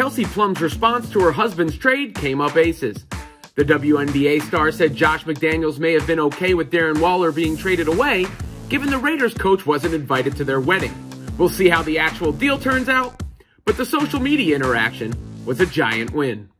Kelsey Plum's response to her husband's trade came up aces. The WNBA star said Josh McDaniels may have been okay with Darren Waller being traded away, given the Raiders coach wasn't invited to their wedding. We'll see how the actual deal turns out, but the social media interaction was a giant win.